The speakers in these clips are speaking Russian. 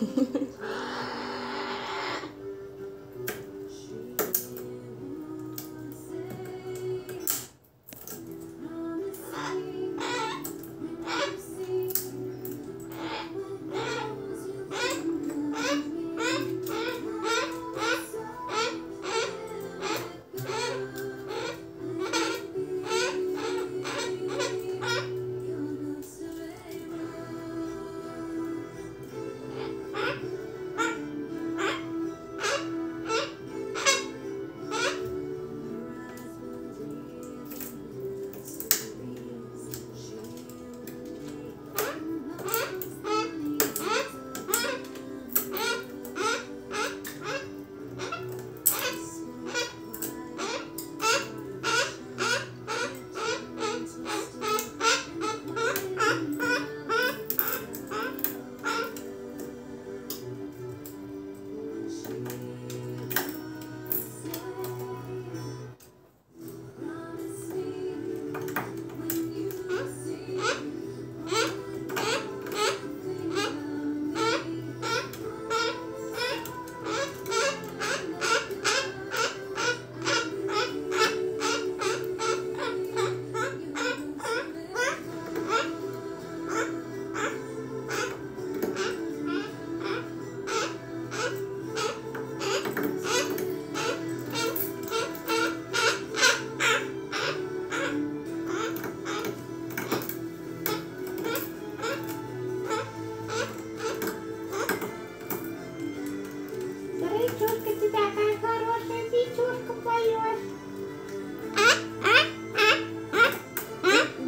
フフフ。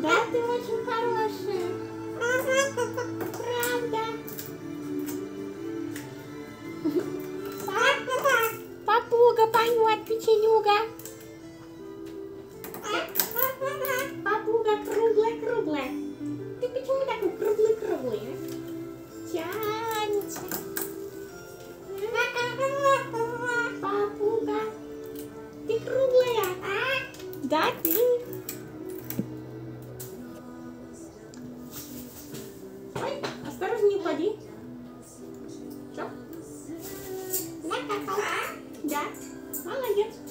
Да? Ты очень хорошая. Правда. Папуга поет, печенюга. А, Папуга круглая-круглая. Ты почему такой круглый-круглый? А? Тянется. Папуга, ты круглая? А? Да, ты that? I like it.